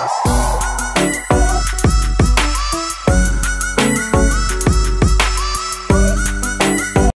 us.